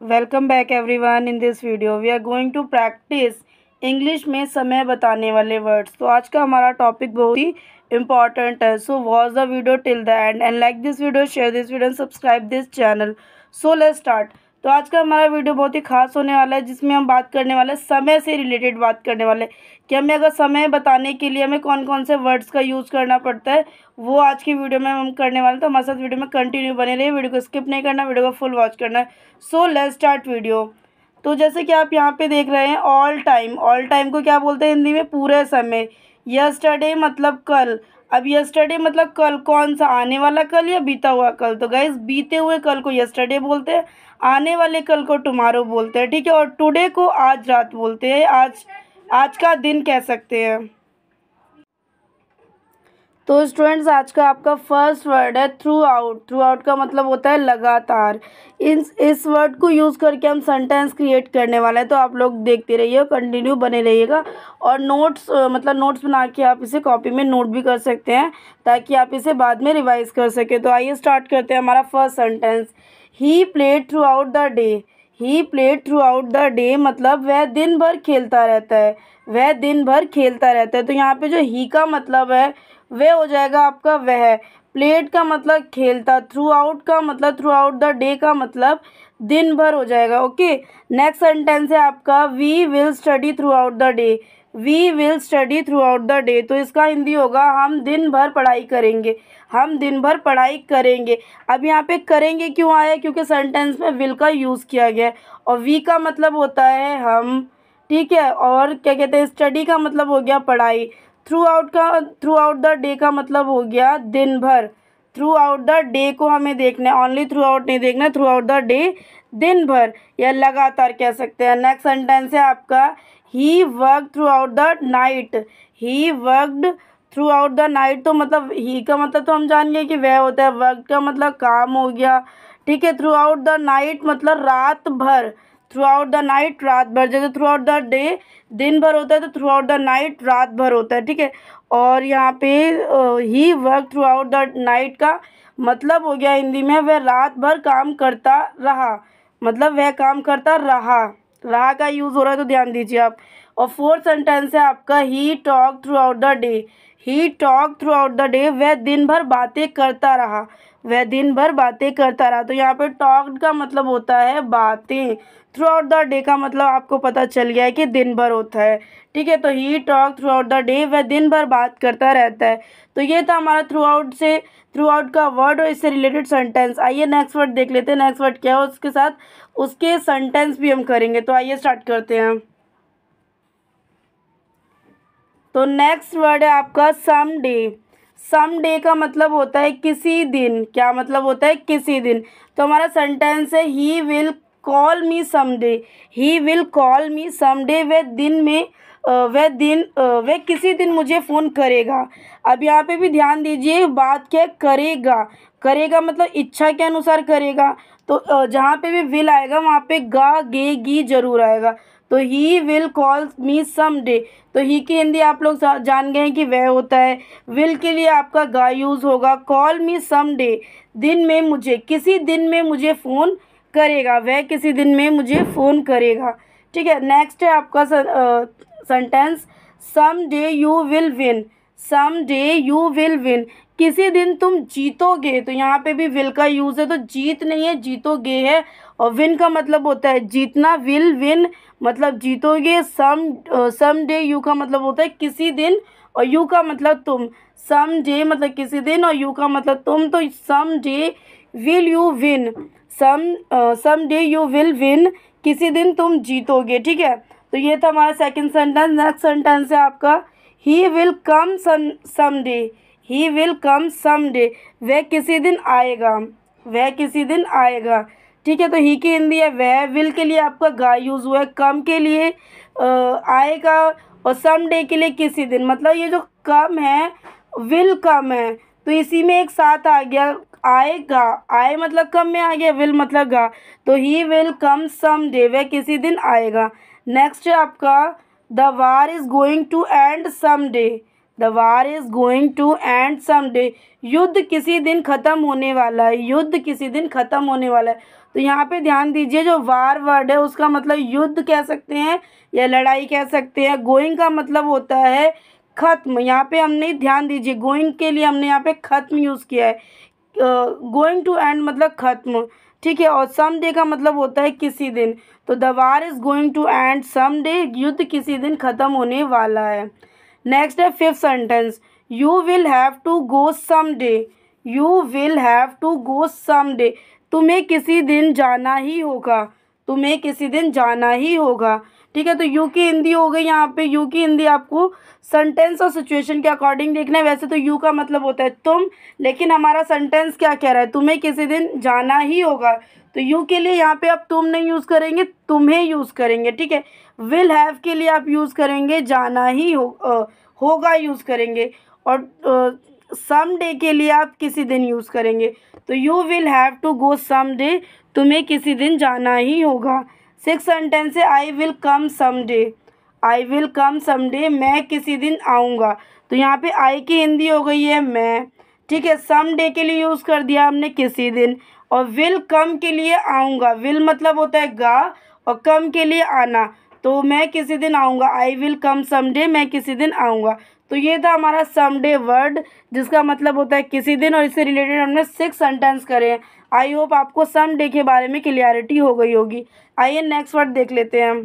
Welcome back everyone in this video we are going to practise English में समय बताने वाले वर्ड्स तो आज का हमारा टॉपिक बहुत ही इंपॉर्टेंट है. So was the video till the end and like this video share this video and subscribe this channel so let start तो आज का हमारा वीडियो बहुत ही खास होने वाला है, जिसमें हम बात करने वाले समय से रिलेटेड बात करने वाले कि हमें अगर समय बताने के लिए हमें कौन कौन से वर्ड्स का यूज़ करना पड़ता है, वो आज की वीडियो में हम करने वाले तो हमारे साथ वीडियो में कंटिन्यू बने रहिए वीडियो को स्किप नहीं करना वीडियो को फुल वॉच करना है। सो लेट स्टार्ट वीडियो तो जैसे कि आप यहाँ पे देख रहे हैं ऑल टाइम ऑल टाइम को क्या बोलते हैं हिंदी में? पूरे समय. यस्टरडे मतलब कल. अब यस्टरडे मतलब कल कौन सा आने वाला कल या बीता हुआ कल? तो गैस बीते हुए कल को यस्टरडे बोलते हैं, आने वाले कल को टुमारो बोलते हैं, ठीक है? और टुडे को आज रात बोलते हैं, आज आज का दिन कह सकते हैं। तो स्टूडेंट्स आज का आपका फ़र्स्ट वर्ड है थ्रू आउट थ्रू आउट का मतलब होता है लगातार. इन इस वर्ड को यूज़ करके हम सेंटेंस क्रिएट करने वाले हैं तो आप लोग देखते रहिए कंटिन्यू बने रहिएगा. और नोट्स मतलब नोट्स बना के आप इसे कॉपी में नोट भी कर सकते हैं, ताकि आप इसे बाद में रिवाइज कर सकें. तो आइए स्टार्ट करते हैं हमारा first sentence he played throughout the day he played throughout the day मतलब वह दिन भर खेलता रहता है. वह दिन भर खेलता रहता है. तो यहाँ पे जो ही का मतलब है वह हो जाएगा आपका वह। प्लेड का मतलब खेलता थ्रू आउट का मतलब थ्रू आउट द डे का मतलब दिन भर हो जाएगा ओके नेक्स्ट सेंटेंस है आपका we will study throughout the day we will study throughout the day तो इसका हिंदी होगा, हम दिन भर पढ़ाई करेंगे, हम दिन भर पढ़ाई करेंगे। अब यहाँ पे करेंगे क्यों आया? क्योंकि सेंटेंस में विल का यूज़ किया गया और वी का मतलब होता है हम, ठीक है? और क्या कहते हैं? स्टडी का मतलब हो गया पढ़ाई। थ्रू आउट का थ्रू आउट द डे का मतलब हो गया दिन भर। थ्रू आउट द डे को हमें देखना है। ओनली थ्रू आउट नहीं देखना थ्रू आउट द डे दिन भर। या लगातार कह सकते हैं। नेक्स्ट सेंटेंस है आपका he work throughout the night he worked throughout the night तो मतलब ही का मतलब तो हम जान गए कि वह होता है। वर्क का मतलब काम हो गया। ठीक है थ्रू आउट द नाइट मतलब रात भर। थ्रू आउट द नाइट रात भर, जैसे थ्रू आउट द डे दिन भर होता है तो थ्रू आउट द नाइट रात भर होता है, ठीक है? और यहाँ पे he work throughout the night का मतलब हो गया हिंदी में, वह रात भर काम करता रहा। मतलब वह काम करता रहा। रहा का यूज़ हो रहा है तो ध्यान दीजिए आप। और फोर्थ सेंटेंस है आपका he talk throughout the day he talk throughout the day वह दिन भर बातें करता रहा। वह दिन भर बातें करता रहा। तो यहाँ पे टॉक का मतलब होता है बातें। थ्रू आउट द डे का मतलब आपको पता चल गया है कि दिन भर होता है। ठीक है तो he talk throughout the day वह दिन भर बात करता रहता है। तो ये था हमारा थ्रू आउट से थ्रू आउट का वर्ड और इससे रिलेटेड सेंटेंस आइए नेक्स्ट वर्ड देख लेते हैं। नेक्स्ट वर्ड क्या है उसके साथ? उसके सेंटेंस भी हम करेंगे। तो आइए स्टार्ट करते हैं। तो नेक्स्ट वर्ड है आपका सम डे सम डे का मतलब होता है किसी दिन। क्या मतलब होता है किसी दिन? तो हमारा सेंटेंस है he will call me someday he will call me someday वह दिन में वह दिन वह किसी दिन मुझे फ़ोन करेगा। अब यहाँ पे भी ध्यान दीजिए, बात क्या करेगा। करेगा मतलब इच्छा के अनुसार करेगा। तो जहाँ पे भी विल आएगा, वहाँ पे गा, गे, गी ज़रूर आएगा। तो he will call me someday तो ही की हिंदी आप लोग जान गए हैं कि वह होता है। विल के लिए आपका गा यूज़ होगा। कॉल मी सम डे दिन में मुझे, किसी दिन में मुझे फ़ोन करेगा। वह किसी दिन में मुझे फ़ोन करेगा। ठीक है नेक्स्ट है आपका sentence someday you will win someday you will win किसी दिन तुम जीतोगे। तो यहाँ पे भी विल का यूज़ है। तो जीत नहीं है, जीतोगे है। और विन का मतलब होता है, जीतना विल विन मतलब जीतोगे, सम सम डे यू का मतलब होता है किसी दिन और यू का मतलब तुम। सम डे मतलब किसी दिन और यू का मतलब तुम तो someday will you win some someday you will win किसी दिन तुम जीतोगे, ठीक है? तो ये था हमारा सेकंड सेंटेंस नेक्स्ट सेंटेंस है आपका he will come some someday he will come someday वह किसी दिन आएगा। वह किसी दिन आएगा। ठीक है तो ही की हिंदी है, वह विल के लिए आपका गा यूज़ हुआ है कम के लिए आएगा और सम डे के लिए किसी दिन। मतलब ये जो कम है विल कम है तो इसी में एक साथ आ गया, आएगा। आए मतलब कम में आ गया विल मतलब गा। तो he will come someday वह किसी दिन आएगा। नेक्स्ट है आपका the war is going to end someday the war is going to end someday युद्ध किसी दिन ख़त्म होने वाला है। युद्ध किसी दिन ख़त्म होने वाला है। तो यहाँ पे ध्यान दीजिए, जो वार वर्ड है, उसका मतलब युद्ध कह सकते हैं या लड़ाई कह सकते हैं। गोइंग का मतलब होता है ख़त्म। यहाँ पे हमने ध्यान दीजिए गोइंग के लिए हमने यहाँ पे ख़त्म यूज़ किया है। गोइंग टू एंड मतलब ख़त्म। ठीक है? और सम डे का मतलब होता है किसी दिन। तो the war is going to end someday युद्ध किसी दिन ख़त्म होने वाला है। नेक्स्ट है fifth sentence you will have to go someday you will have to go someday तुम्हें किसी दिन जाना ही होगा। तुम्हें किसी दिन जाना ही होगा। ठीक है तो यू की हिंदी हो गई यहाँ पे। यू की हिंदी आपको सेंटेंस और सिचुएशन के अकॉर्डिंग देखना है। वैसे तो यू का मतलब होता है तुम लेकिन हमारा सेंटेंस क्या कह रहा है? तुम्हें किसी दिन जाना ही होगा। तो यू के लिए यहाँ पे आप तुम नहीं यूज़ करेंगे तुम्हें यूज़ करेंगे ठीक है? विल हैव के लिए आप यूज़ करेंगे जाना ही हो आ, होगा यूज़ करेंगे। और सम डे के लिए आप किसी दिन यूज़ करेंगे। तो you will have to go someday तुम्हें किसी दिन जाना ही होगा। सिक्स सेंटेंस है I will come someday I will come someday मैं किसी दिन आऊँगा. तो यहाँ पे आई की हिंदी हो गई है, मैं. ठीक है सम डे के लिए यूज़ कर दिया हमने, किसी दिन. और विल कम के लिए आऊँगा। विल मतलब होता है गा और कम के लिए आना। तो मैं किसी दिन आऊँगा। आई विल कम सम डे मैं किसी दिन आऊँगा. तो ये था हमारा सम डे वर्ड जिसका मतलब होता है किसी दिन, और इससे रिलेटेड हमने सिक्स सेंटेंस करे हैं। आई होप आपको सम डे के बारे में क्लियरिटी हो गई होगी। आइए नेक्स्ट वर्ड देख लेते हैं हम।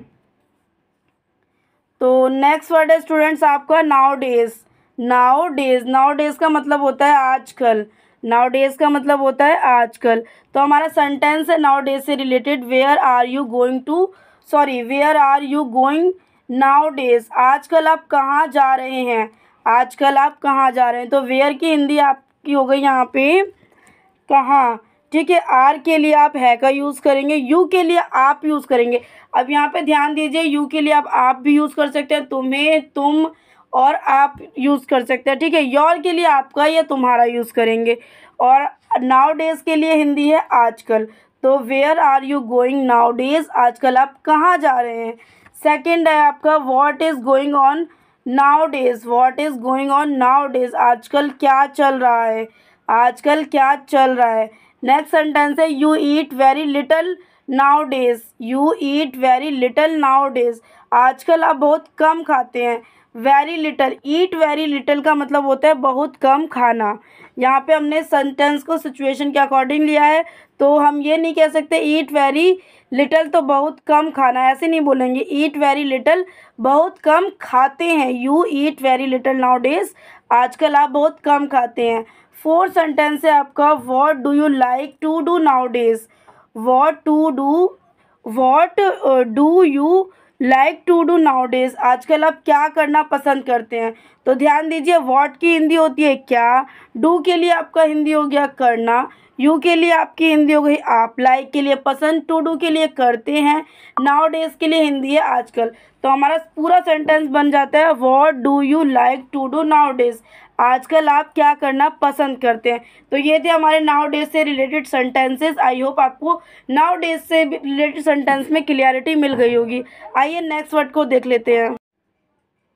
तो नेक्स्ट वर्ड है स्टूडेंट्स आपका nowadays nowadays nowadays का मतलब होता है आजकल। नाव डेज़ का मतलब होता है आजकल। तो हमारा सेंटेंस है नाव डेज़ से related where are you going to sorry where are you going nowadays आजकल आप कहाँ जा रहे हैं? आजकल आप कहाँ जा रहे हैं? तो वेयर की हिंदी आपकी हो गई यहाँ पे? कहाँ? ठीक है आर के लिए आप है का यूज़ करेंगे यू के लिए आप यूज़ करेंगे। अब यहाँ पे ध्यान दीजिए यू के लिए आप आप भी यूज़ कर सकते हैं, तुम्हें, तुम और आप यूज़ कर सकते हैं, ठीक है। योर के लिए आपका या तुम्हारा यूज़ करेंगे। और नाव डेज़ के लिए हिंदी है आजकल। तो where are you going nowadays आजकल आप कहाँ जा रहे हैं? सेकेंड है आपका what is going on nowadays what is going on nowadays आजकल क्या चल रहा है? आजकल क्या चल रहा है? नेक्स्ट सेंटेंस है you eat very little nowadays you eat very little nowadays आजकल आप बहुत कम खाते हैं। Very little eat very little का मतलब होता है बहुत कम खाना। यहाँ पे हमने सेंटेंस को सिचुएशन के अकॉर्डिंग लिया है तो हम ये नहीं कह सकते ईट वेरी लिटल तो बहुत कम खाना ऐसे नहीं बोलेंगे ईट वेरी लिटल बहुत कम खाते हैं। You eat very little nowadays आजकल आप बहुत कम खाते हैं। फोर्थ सेंटेंस है आपका what do you like to do nowadays what to do what do you like to do nowadays आजकल आप क्या करना पसंद करते हैं? तो ध्यान दीजिए वॉट की हिंदी होती है क्या? डू के लिए आपका हिंदी हो गया करना। यू के लिए आपकी हिंदी हो गई, आप लाइक के लिए, पसंद टू डू के लिए करते हैं। नाउ डेज़ के लिए हिंदी है आजकल। तो हमारा पूरा सेंटेंस बन जाता है what do you like to do nowadays आजकल आप क्या करना पसंद करते हैं। तो ये थे हमारे नाउ डेज़ से रिलेटेड सेंटेंसेस आई होप आपको नाउ डेज़ से रिलेटेड सेंटेंस में क्लियरिटी मिल गई होगी। आइए नेक्स्ट वर्ड को देख लेते हैं।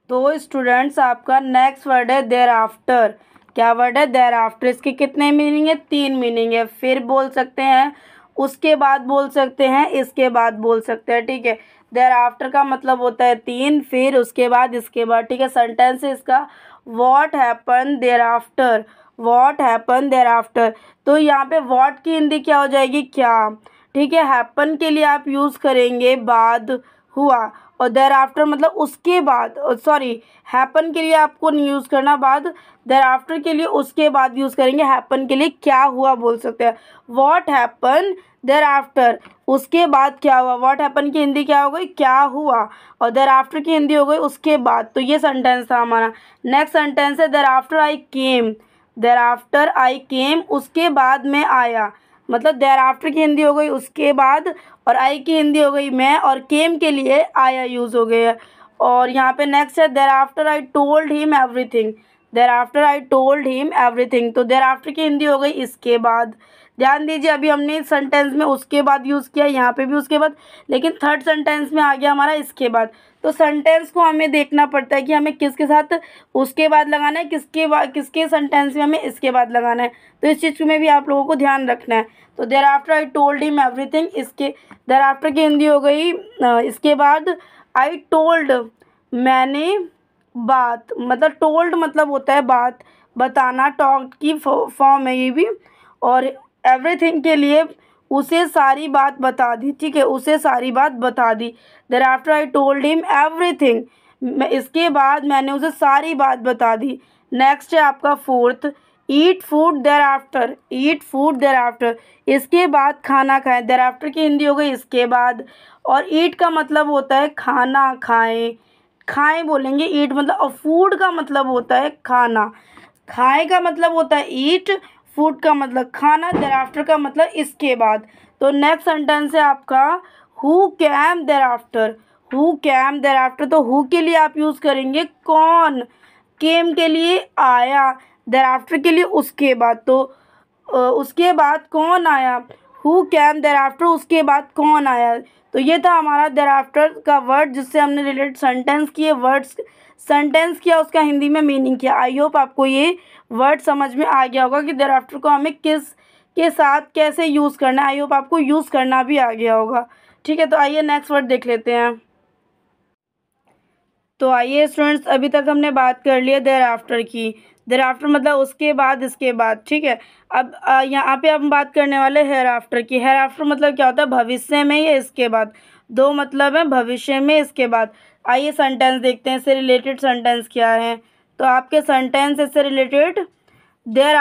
तो स्टूडेंट्स आपका नेक्स्ट वर्ड है देर आफ्टर क्या वर्ड है? देर आफ्टर इसके कितने मीनिंग है? तीन मीनिंग है। फिर बोल सकते हैं, उसके बाद बोल सकते हैं, इसके बाद बोल सकते हैं, ठीक है? देर आफ्टर का मतलब होता है तीन, फिर उसके बाद इसके बाद, ठीक है? सेंटेंस है इसका what happen thereafter what happen thereafter तो यहाँ पे वॉट की हिंदी क्या हो जाएगी? क्या? ठीक है? हैपन के लिए आप यूज़ करेंगे, बाद हुआ। और देर आफ्टर मतलब उसके बाद सॉरी हैपन के लिए आपको नहीं यूज़ करना बाद देर आफ्टर के लिए उसके बाद यूज़ करेंगे। हैपन के लिए क्या हुआ बोल सकते हैं। वॉट हैपन देर आफ्टर उसके बाद क्या हुआ? वॉट हैपन की हिंदी क्या हो गई? क्या हुआ? और देर आफ्टर की हिंदी हो गई उसके बाद। तो ये सेंटेंस था हमारा। नेक्स्ट सेंटेंस है thereafter I came there after I केम उसके बाद में आया। मतलब देर आफ्टर की हिंदी हो गई, उसके बाद और आई की हिंदी हो गई मैं और केम के लिए आया यूज़ हो गया और यहाँ पे नेक्स्ट है thereafter I told him everything thereafter I told him everything तो देर आफ्टर की हिंदी हो गई, इसके बाद। ध्यान दीजिए, अभी हमने सेंटेंस में उसके बाद यूज़ किया, यहाँ पे भी उसके बाद। लेकिन थर्ड सेंटेंस में आ गया हमारा इसके बाद। तो सेंटेंस को हमें देखना पड़ता है कि हमें किसके साथ उसके बाद लगाना है, किसके किसके सेंटेंस में हमें इसके बाद लगाना है। तो इस चीज़ में भी आप लोगों को ध्यान रखना है। तो thereafter I told him everything इसके देर आफ्टर की हिंदी हो गई इसके बाद आई टोल्ड मैंने बात मतलब टोल्ड मतलब होता है बात, बताना टॉक की फॉर्म है ये भी, और एवरीथिंग के लिए उसे सारी बात बता दी, ठीक है? उसे सारी बात बता दी। Thereafter I told him everything इसके बाद मैंने उसे सारी बात बता दी। नेक्स्ट है आपका fourth eat food thereafter eat food thereafter इसके बाद खाना खाएँ। देर आफ्टर की हिंदी हो गई, इसके बाद। और ईट का मतलब होता है खाना खाएँ। खाएँ बोलेंगे ईट मतलब और फ़ूड का मतलब होता है खाना। खाए का मतलब होता है ईट फ़ूड का मतलब खाना देर आफ्टर का मतलब इसके बाद। तो नेक्स्ट सेंटेंस है आपका who came thereafter who came thereafter तो हु के लिए आप यूज़ करेंगे? कौन? केम के लिए आया। देर आफ्टर के लिए उसके बाद। तो उसके बाद कौन आया? हु कैम देर आफ्टर उसके बाद कौन आया? तो ये था हमारा देर आफ्टर का वर्ड जिससे हमने रिलेटेड सेंटेंस किए वर्ड्स सेंटेंस किया, उसका हिंदी में मीनिंग किया। आई होप आपको ये वर्ड समझ में आ गया होगा कि देर आफ्टर को हमें किस, के साथ कैसे यूज़ करना है। आई होप आपको यूज़ करना भी आ गया होगा। ठीक है तो आइए नेक्स्ट वर्ड देख लेते हैं। तो आइए स्टूडेंट्स अभी तक हमने बात कर लिया देर आफ्टर की। देर आफ्टर मतलब उसके बाद, इसके बाद। ठीक है, अब यहाँ पे हम बात करने वाले हेयर आफ्टर की। हेयर आफ्टर मतलब क्या होता है? भविष्य में या इसके बाद? दो मतलब है, भविष्य में, इसके बाद। आइए सेंटेंस देखते हैं, इससे रिलेटेड सेंटेंस क्या है? तो आपके सेंटेंस इससे related there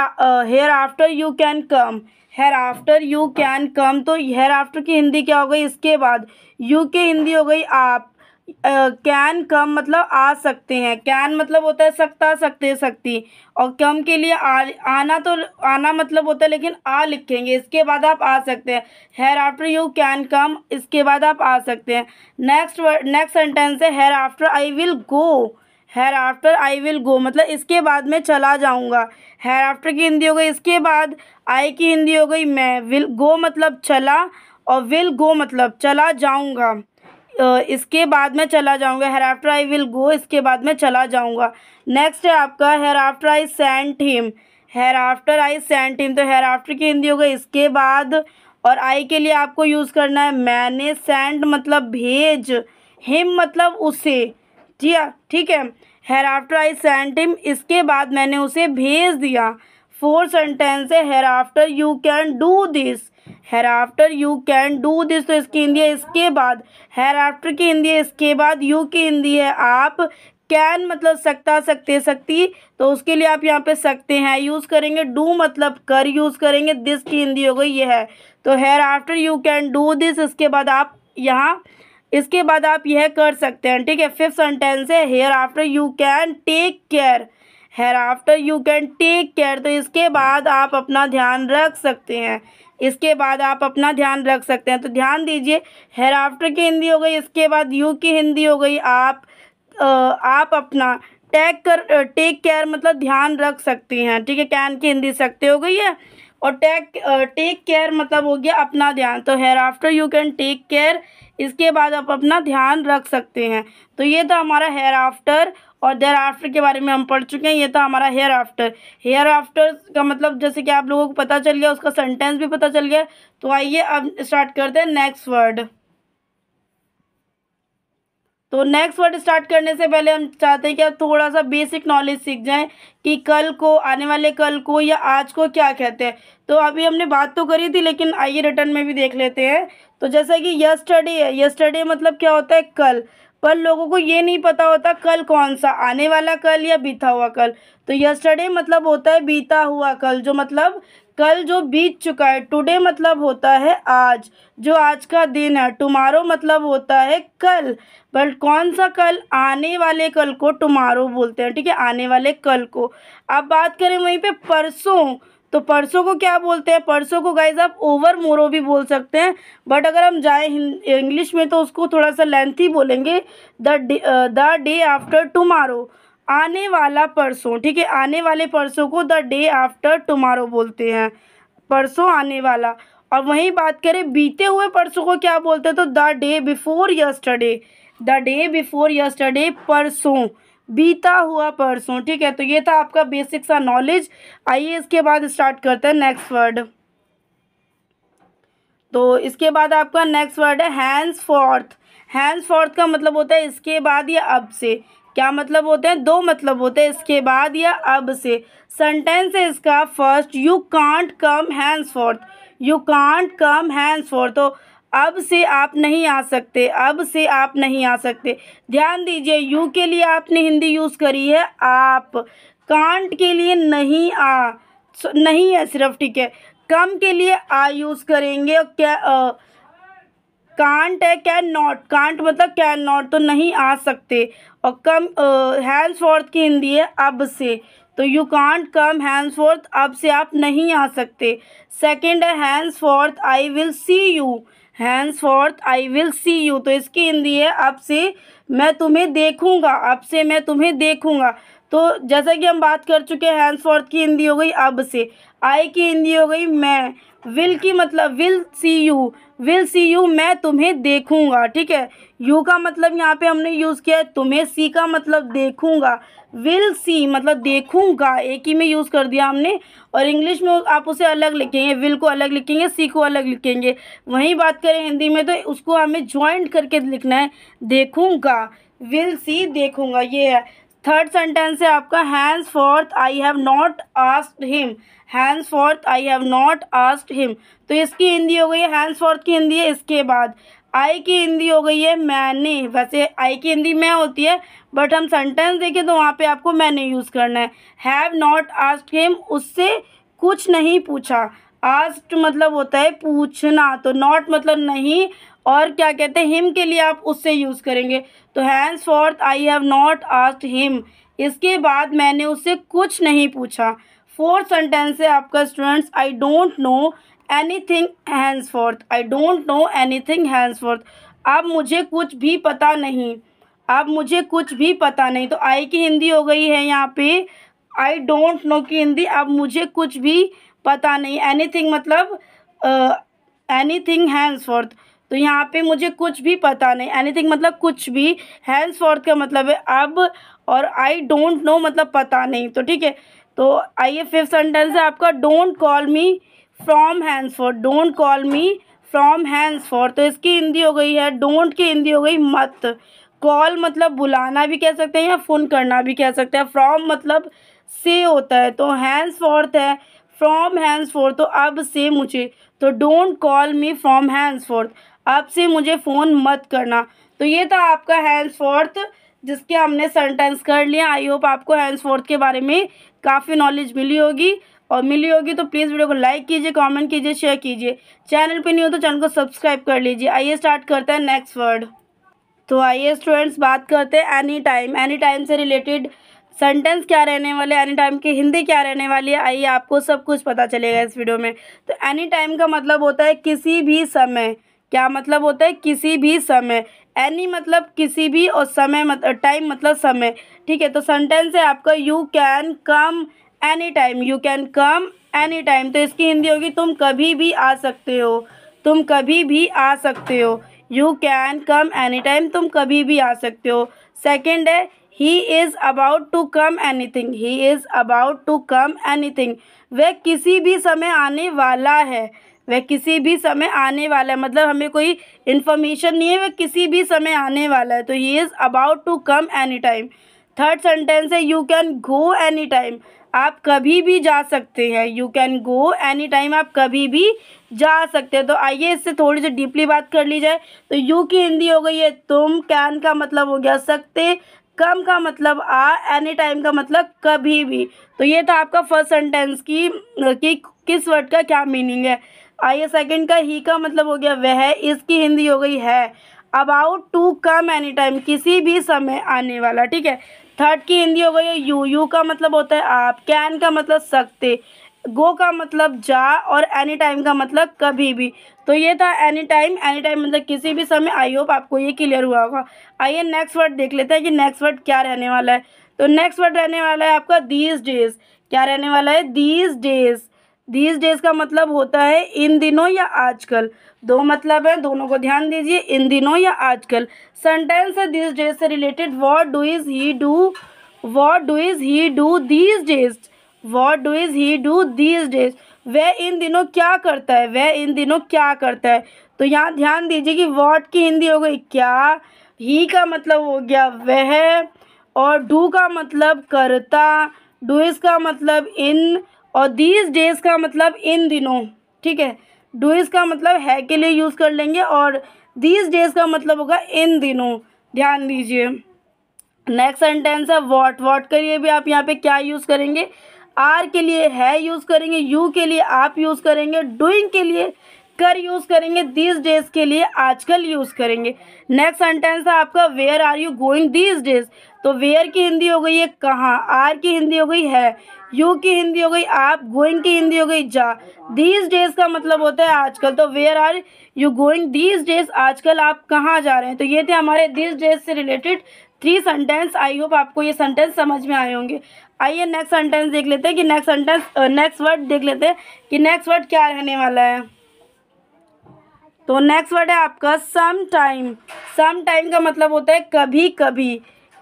hereafter you can come hereafter you can come तो हेयर आफ्टर की हिंदी क्या हो गई? इसके बाद यू की हिंदी हो गई, आप कैन कम मतलब आ सकते हैं। कैन मतलब होता है सकता, सकते, सकती। और कम के लिए आ, आना तो आना मतलब होता है, लेकिन आ लिखेंगे। इसके बाद आप आ सकते हैं। Hereafter you can come, इसके बाद आप आ सकते हैं। नेक्स्ट वर्ड नेक्स्ट सेंटेंस है, hereafter I will go. Hereafter I will go मतलब इसके बाद मैं चला जाऊँगा। हेयर आफ्टर की हिंदी हो गई, इसके बाद आई की हिंदी हो गई, मैं। विल गो मतलब चला और विल गो मतलब चला जाऊँगा। इसके बाद में चला जाऊँगा। हेर आफ्टर आई विल गो इसके बाद में चला जाऊँगा। नेक्स्ट है आपका hereafter I sent him hereafter I sent him तो हेर आफ्टर की हिंदी होगा इसके बाद और आई के लिए आपको यूज़ करना है। मैंने सेंट मतलब भेज हिम मतलब उसे। जी हाँ ठीक है। Hereafter I sent him इसके बाद मैंने उसे भेज दिया। फोर सेंटेंस है hereafter you can do this hereafter you can do this तो इसकी हिंदी है इसके बाद हेर आफ्टर की हिंदी है इसके बाद यू की हिंदी है आप कैन मतलब सकता, सकते, सकती तो उसके लिए आप यहाँ पे सकते हैं। यूज़ करेंगे डू मतलब कर यूज़ करेंगे। दिस की हिंदी हो गई, ये है। तो hereafter you can do this इसके बाद आप यहाँ, इसके बाद आप यह कर सकते हैं। ठीक है फिफ्थ सेंटेंस है। Hereafter you can take care hereafter you can take care तो इसके बाद आप अपना ध्यान रख सकते हैं। इसके बाद आप अपना ध्यान रख सकते हैं। तो ध्यान दीजिए हेयर आफ्टर की हिंदी हो गई, इसके बाद यू की हिंदी हो गई। आप आप अपना टेक कर टेक केयर मतलब ध्यान रख सकती हैं। ठीक है कैन की हिंदी सकते हो गई है? और टेक टेक केयर मतलब हो गया अपना ध्यान। तो hereafter you can take care इसके बाद आप अपना ध्यान रख सकते हैं। तो ये था हमारा हेयर आफ्टर और देयर आफ्टर के बारे में हम पढ़ चुके हैं, ये था हमारा हेयर आफ्टर हेयर आफ्टर का मतलब जैसे कि आप लोगों को पता चल गया, उसका सेंटेंस भी पता चल गया तो आइए अब स्टार्ट करते हैं नेक्स्ट वर्ड तो नेक्स्ट वर्ड स्टार्ट करने से पहले हम चाहते हैं कि आप थोड़ा सा बेसिक नॉलेज सीख जाएँ कि कल को, आने वाले कल को या आज को क्या कहते हैं। तो अभी हमने बात तो करी थी, लेकिन आइए रिटर्न में भी देख लेते हैं। तो जैसा कि यस्टरडे है यस्टरडे मतलब क्या होता है? कल। पर लोगों को ये नहीं पता होता कल कौन सा आने वाला कल या बीता हुआ कल। तो यस्टरडे मतलब होता है बीता हुआ कल, जो मतलब कल जो बीत चुका है टुडे मतलब होता है आज। जो आज का दिन है टुमारो मतलब होता है कल। बट कौन सा कल आने वाले कल को टुमारो बोलते हैं, ठीक है? आने वाले कल को। अब बात करें वहीं पे परसों। तो परसों को क्या बोलते हैं? परसों को गाइज़ आप ओवर मोरो भी बोल सकते हैं बट अगर हम जाएँ इंग्लिश में तो उसको थोड़ा सा लेंथी बोलेंगे। The the day after tomorrow आने वाला परसों, ठीक है? आने वाले परसों को द डे आफ्टर टुमारो बोलते हैं। परसों आने वाला। और वहीं बात करें, बीते हुए परसों को क्या बोलते हैं? तो the day before yesterday the day before yesterday परसों। बीता हुआ परसों, ठीक है? तो ये था आपका बेसिक सा नॉलेज आइए इसके बाद स्टार्ट करते हैं नेक्स्ट वर्ड तो इसके बाद आपका नेक्स्ट वर्ड है हैंड्स फोर्थ हैंड्स फोर्थ का मतलब होता है इसके बाद या अब से। क्या मतलब होते हैं? दो मतलब होते हैं, इसके बाद या अब से। सेंटेंस है इसका first you can't come henceforth you can't come henceforth तो अब से आप नहीं आ सकते, अब से आप नहीं आ सकते। ध्यान दीजिए, यू के लिए आपने हिंदी यूज़ करी है, आप। कांट के लिए नहीं आ नहीं है सिर्फ़, ठीक है। कम के लिए आ यूज़ करेंगे, और क्या कांट है कैन नॉट? कांट मतलब कैन नॉट? तो नहीं आ सकते। और कम हैंड्स फोर्थ की हिंदी है, अब से। तो you can't come henceforth अब से आप नहीं आ सकते। सेकेंड है henceforth I will see you. Henceforth I will see you तो इसकी हिंदी है, अब से मैं तुम्हें देखूँगा, अब से मैं तुम्हें देखूँगा। तो जैसा कि हम बात कर चुके हैं हैंड्स की हिंदी हो गई, अब से। आई की हिंदी हो गई, मैं। विल की मतलब will see you will see you मैं तुम्हें देखूँगा, ठीक है? यू का मतलब यहाँ पे हमने यूज़ किया है, तुम्हें सी का मतलब देखूँगा। विल सी मतलब देखूँगा, एक ही में यूज़ कर दिया हमने। और इंग्लिश में आप उसे अलग लिखेंगे विल को अलग लिखेंगे सी को अलग लिखेंगे। वहीं बात करें हिंदी में तो उसको हमें ज्वाइंट करके लिखना है, देखूँगा। विल सी देखूँगा, ये है। थर्ड सेंटेंस है आपका henceforth I have not asked him henceforth I have not asked him तो इसकी हिंदी हो गई है हैंड्स फोर्थ की हिंदी है, इसके बाद। आई की हिंदी हो गई है, मैंने. वैसे आई की हिंदी मैं होती है बट हम सेंटेंस देखें तो वहाँ पे आपको मैंने यूज़ करना है। हैव नॉट आस्ड हिम उससे कुछ नहीं पूछा। आस्ट मतलब होता है पूछना तो नॉट मतलब नहीं और क्या कहते हैं हिम के लिए आप उससे यूज़ करेंगे। तो henceforth I have not asked him इसके बाद मैंने उससे कुछ नहीं पूछा। फोर्थ सेंटेंस है आपका students I don't know anything henceforth I don't know anything henceforth अब मुझे कुछ भी पता नहीं। अब मुझे कुछ भी पता नहीं। तो आई की हिंदी हो गई है यहाँ पे। आई डोंट नो की हिंदी। अब मुझे कुछ भी पता नहीं। एनी थिंग मतलब एनी थिंग हैंड्स फोर्थ तो यहाँ पे मुझे कुछ भी पता नहीं एनीथिंग मतलब कुछ भी हैंड्स फोर्थ का मतलब है अब और आई डोंट नो मतलब पता नहीं तो ठीक है? तो आइए फिफ्थ सेंटेंस है आपका don't call me from henceforth don't call me from henceforth तो इसकी हिंदी हो गई है डोंट की हिंदी हो गई मत। कॉल मतलब बुलाना भी कह सकते हैं या फ़ोन करना भी कह सकते हैं फ्रॉम मतलब से होता है तो हैंड्स फोर्थ है फ्रॉम हैंड्स फोर्थ तो अब से मुझे तो don't call me from henceforth अब से मुझे फ़ोन मत करना। तो ये था आपका हैंड्स फोर्थ जिसके हमने सेंटेंस कर लिया आई होप आपको हैंड्स फोर्थ के बारे में काफ़ी नॉलेज मिली होगी। और मिली होगी तो प्लीज़ वीडियो को लाइक कीजिए कमेंट कीजिए शेयर कीजिए। चैनल पे नहीं हो तो चैनल को सब्सक्राइब कर लीजिए। आइए स्टार्ट करते हैं नेक्स्ट वर्ड तो आइए स्टूडेंट्स बात करते हैं एनी टाइम एनी टाइम से रिलेटेड सेंटेंस क्या रहने वाले एनी टाइम की हिंदी क्या रहने वाली है? आइए आपको सब कुछ पता चलेगा इस वीडियो में। तो एनी टाइम का मतलब होता है किसी भी समय। क्या मतलब होता है? किसी भी समय। एनी मतलब किसी भी और समय मतलब टाइम मतलब समय। ठीक है तो सेंटेंस है आपका you can come anytime you can come anytime तो इसकी हिंदी होगी, तुम कभी भी आ सकते हो। तुम कभी भी आ सकते हो। You can come any time तुम कभी भी आ सकते हो। सेकेंड है he is about to come anything he is about to come anything वह किसी भी समय आने वाला है। वह किसी भी समय आने वाला है। मतलब हमें कोई इन्फॉर्मेशन नहीं है, वह किसी भी समय आने वाला है। तो he is about to come anytime third sentence है you can go any time आप कभी भी जा सकते हैं। You can go any time आप कभी भी जा सकते हैं। तो आइए इससे थोड़ी सी डीपली बात कर ली जाए। तो यू की हिंदी हो गई है, तुम कैन का मतलब हो गया सकते कम का मतलब आ एनी टाइम का मतलब कभी भी। तो ये था आपका फ़र्स्ट सेंटेंस की, कि किस वर्ड का क्या मीनिंग है। आइए सेकंड का ही का मतलब हो गया, वह इसकी हिंदी हो गई है। About to come any time किसी भी समय आने वाला, ठीक है? थर्ड की हिंदी हो गई यू यू का मतलब होता है आप कैन का मतलब सकते गो का मतलब जा, और एनी टाइम का मतलब कभी भी। तो ये था एनी टाइम एनी टाइम मतलब किसी भी समय आई होप आपको ये क्लियर हुआ होगा। आइए नेक्स्ट वर्ड देख लेते हैं कि नेक्स्ट वर्ड क्या रहने वाला है। तो नेक्स्ट वर्ड रहने वाला है आपका दीज डेज़ क्या रहने वाला है? दीज डेज़ दीज डेज़ का मतलब होता है इन दिनों या आजकल। दो मतलब है, दोनों को ध्यान दीजिए, इन दिनों या आजकल। सेंटेंस है दीज डेज़ से related what do is he do what do is he do these days what do is he do these days वह इन दिनों क्या करता है? वह इन दिनों क्या करता है? तो यहाँ ध्यान दीजिए कि वॉट की हिंदी हो गई क्या। ही का मतलब हो गया वह और डू का मतलब करता। डू का मतलब इन और दीज डेज़ का मतलब इन दिनों, ठीक है? डूज का मतलब है के लिए यूज़ कर लेंगे और दीज डेज़ का मतलब होगा इन दिनों, ध्यान दीजिए। नेक्स्ट सेंटेंस है वॉट वॉट के लिए भी आप यहाँ पे क्या यूज़ करेंगे? आर के लिए है यूज़ करेंगे यू के लिए आप यूज़ करेंगे डूइंग के लिए कर यूज़ करेंगे दिस डेज़ के लिए आजकल यूज़ करेंगे। नेक्स्ट सेंटेंस है आपका where are you going this days तो वेयर की हिंदी हो गई है कहाँ? आर की हिंदी हो गई, है। यू की हिंदी हो गई, आप गोइंग की हिंदी हो गई, जा। दीज डेज़ का मतलब होता है आजकल। तो where are you going these days आजकल आप कहाँ जा रहे हैं? तो ये थे हमारे दिस डेज़ से related three sentence I hope आपको ये सेंटेंस समझ में आए होंगे। आइए नेक्स्ट सेंटेंस देख लेते हैं कि नेक्स्ट सेंटेंस नेक्स्ट वर्ड देख लेते हैं कि नेक्स्ट वर्ड क्या रहने वाला है। तो नेक्स्ट वर्ड है आपका सम टाइम सम टाइम का मतलब होता है कभी कभी.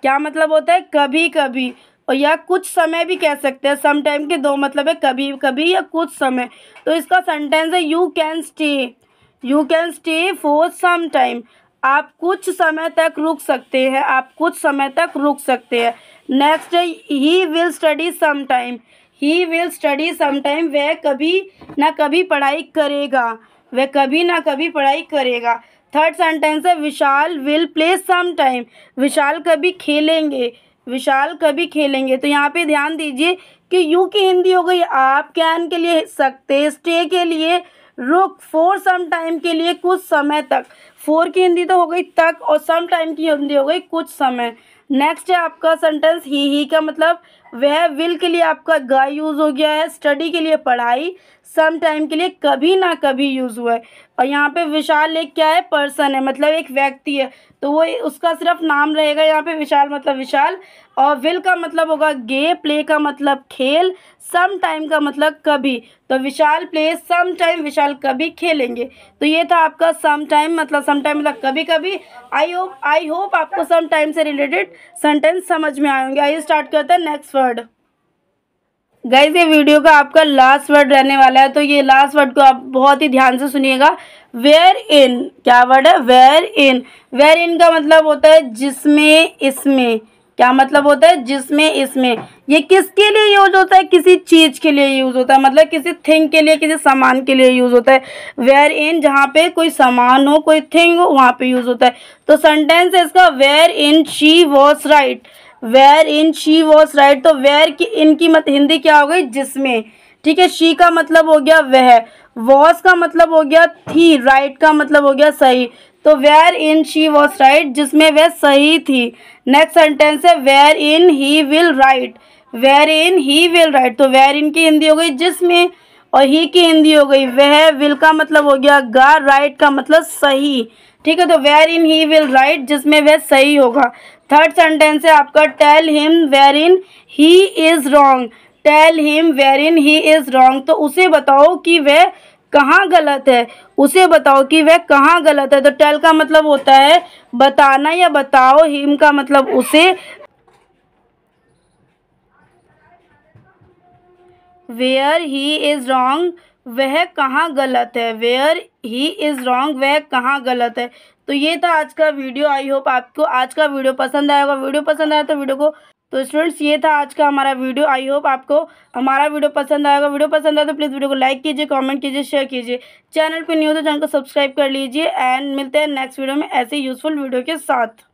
क्या मतलब होता है? कभी कभी. और या कुछ समय भी कह सकते हैं. सम टाइम के दो मतलब है कभी कभी या कुछ समय. तो इसका सेंटेंस है you can stay you can stay for some time आप कुछ समय तक रुक सकते हैं. आप कुछ समय तक रुक सकते हैं. नेक्स्ट है he will study some time he will study some time वह कभी ना कभी पढ़ाई करेगा. वह कभी ना कभी पढ़ाई करेगा। थर्ड सेंटेंस है, Vishal will play some time Vishal कभी खेलेंगे। विशाल कभी खेलेंगे। तो यहाँ पे ध्यान दीजिए कि यू की हिंदी हो गई। आप कैन के लिए सकते स्टे के लिए रुक। फोर सम टाइम के लिए कुछ समय तक। फोर की हिंदी तो हो गई तक और सम टाइम की हिंदी हो गई कुछ समय। नेक्स्ट है आपका सेंटेंस ही ही का मतलब वह विल के लिए आपका गाय यूज़ हो गया है। स्टडी के लिए पढ़ाई सम टाइम के लिए कभी ना कभी यूज़ हुआ है। और यहाँ पे विशाल एक क्या है? पर्सन है मतलब एक व्यक्ति है। तो वो उसका सिर्फ़ नाम रहेगा यहाँ पे विशाल मतलब विशाल। और विल का मतलब होगा गे प्ले का मतलब खेल सम टाइम का मतलब कभी। तो विशाल प्ले सम टाइम विशाल कभी खेलेंगे। तो ये था आपका सम टाइम मतलब सम टाइम मतलब कभी कभी। आई होप आई होप आपको सम टाइम से रिलेटेड सेंटेंस समझ में आएँगे आइए स्टार्ट करते हैं नेक्स्ट वर्ड गाइज़ ये वीडियो का आपका लास्ट वर्ड रहने वाला है तो ये लास्ट वर्ड को आप बहुत ही ध्यान से सुनिएगा। वेयर इन क्या वर्ड है? वेयर इन वेयर इन का मतलब होता है जिसमें, इसमें। क्या मतलब होता है? जिसमें, इसमें। ये किसके लिए यूज़ होता है? किसी चीज़ के लिए यूज़ होता है। मतलब किसी थिंग के लिए, किसी सामान के लिए यूज़ होता है। वेयर इन जहाँ पे कोई सामान हो, कोई थिंग हो, वहाँ पे यूज़ होता है। तो सेंटेंस है इसका wherein she was right wherein she was right तो वेयर की, इनकी मत, हिंदी क्या हो गई? जिसमें। ठीक है? शी का मतलब हो गया वह। वॉज़ का मतलब हो गया थी राइट का मतलब हो गया सही। तो wherein she was right जिसमें वह सही थी। नेक्स्ट सेंटेंस है wherein he will right wherein he will right तो वेयर इन की हिंदी हो गई, जिसमें और ही की हिंदी हो गई। वह विल का मतलब हो गया गा राइट का मतलब सही। ठीक है तो wherein he will right जिसमें वह सही होगा। थर्ड सेंटेंस है आपका tell him wherein he is wrong tell him wherein he is wrong तो उसे बताओ कि वह कहाँ गलत है। उसे बताओ कि वह कहाँ गलत है। तो टेल का मतलब होता है बताना या बताओ। हिम का मतलब उसे वेयर ही इज़ रॉन्ग वह कहाँ गलत है? वेयर ही इज़ रॉन्ग वह कहाँ गलत है? तो ये था आज का वीडियो। आई होप आपको आज का वीडियो पसंद आएगा वीडियो पसंद आया तो वीडियो को तो स्टूडेंट्स ये था आज का हमारा वीडियो। आई होप आपको हमारा वीडियो पसंद आएगा वीडियो पसंद आया तो प्लीज़ वीडियो को लाइक कीजिए कमेंट कीजिए शेयर कीजिए। चैनल पर न्यू तो चैनल को सब्सक्राइब कर लीजिए। एंड मिलते हैं नेक्स्ट वीडियो में ऐसे यूज़फुल वीडियो के साथ।